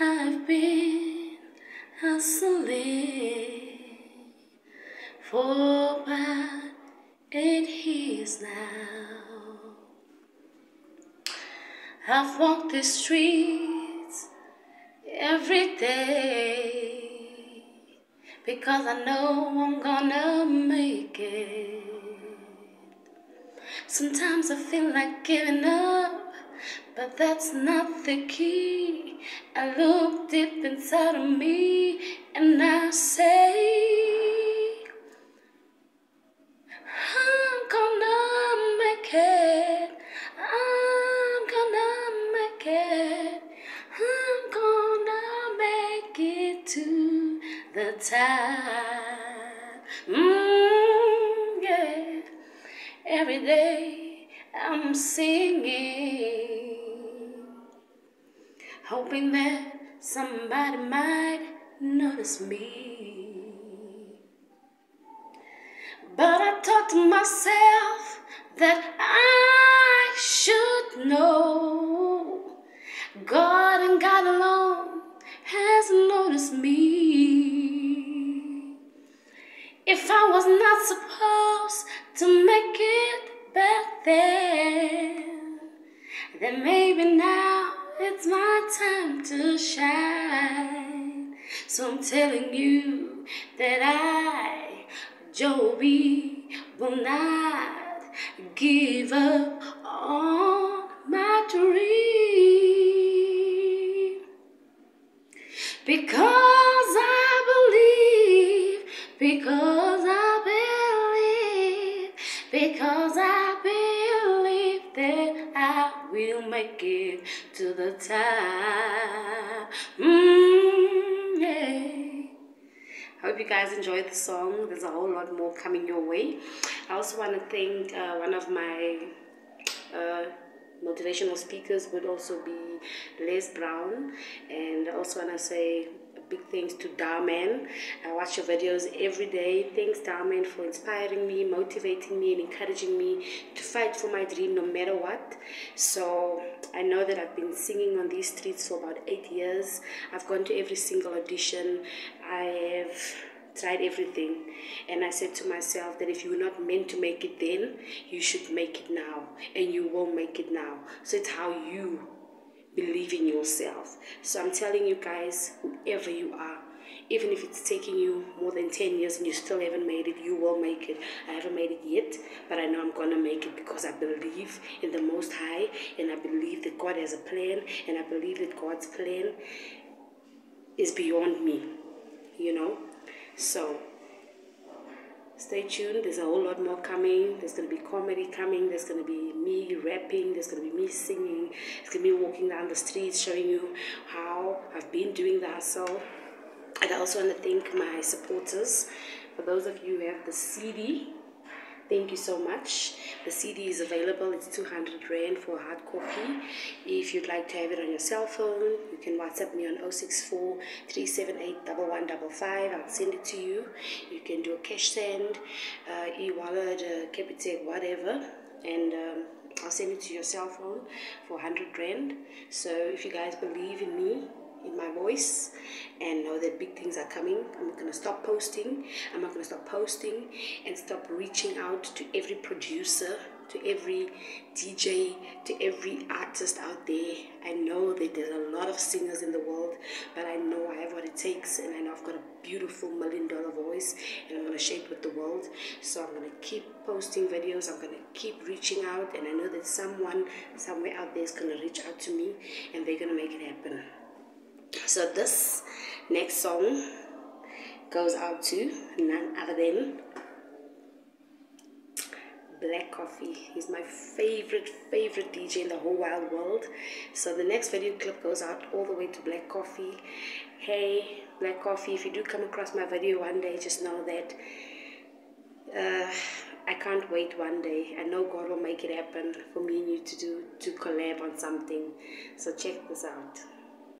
I've been hustling for about eight years now. I've walked the streets every day because I know I'm gonna make it. Sometimes I feel like giving up, but that's not the key. I look deep inside of me and I say, I'm gonna make it. I'm gonna make it. I'm gonna make it to the top. Mm, yeah. Every day I'm singing, hoping that somebody might notice me. But I thought to myself that I should know God and God alone has noticed me. If I was not supposed to make it back then, then maybe now it's my time to shine. So I'm telling you that I, Jobi, will not give up on my dream. Because I believe, because will make it to the top. Mm, yeah. I hope you guys enjoyed the song. There's a whole lot more coming your way. I also want to thank uh, one of my uh, motivational speakers would also be Les Brown, and I also want to say big thanks to Darman. I watch your videos every day. Thanks, Darman, for inspiring me, motivating me, and encouraging me to fight for my dream no matter what. So I know that I've been singing on these streets for about eight years. I've gone to every single audition. I have tried everything and i said to myself that if you're not meant to make it then you should make it now and you won't make it now so it's how you believe in yourself so i'm telling you guys whoever you are even if it's taking you more than 10 years and you still haven't made it, you will make it. I haven't made it yet, but I know I'm going to make it because I believe in the Most High and I believe that God has a plan and I believe that God's plan is beyond me, you know. So stay tuned. There's a whole lot more coming. There's going to be comedy coming. There's going to be me rapping. There's going to be me singing. It's going to be walking down the streets showing you how I've been doing the hustle. And I also want to thank my supporters. For those of you who have the CD, Thank you so much. The CD is available. It's 200 Rand for hard copy. If you'd like to have it on your cell phone, you can WhatsApp me on 064 378 1155. I'll send it to you. You can do a cash send, uh, e wallet, uh, Capitec, whatever. And um, I'll send it to your cell phone for 100 Rand. So if you guys believe in me, in my voice and know that big things are coming. I'm not going to stop posting. I'm not going to stop posting and stop reaching out to every producer, to every DJ, to every artist out there. I know that there's a lot of singers in the world, but I know I have what it takes and I know I've got a beautiful million dollar voice and I'm going to shape with the world. So I'm going to keep posting videos. I'm going to keep reaching out and I know that someone somewhere out there is going to reach out to me and they're going to make it happen. So this next song goes out to none other than Black Coffee. He's my favorite, favorite DJ in the whole wide world. So the next video clip goes out all the way to Black Coffee. Hey, Black Coffee, if you do come across my video one day, just know that uh, I can't wait one day. I know God will make it happen for me and you to do to collab on something. So check this out.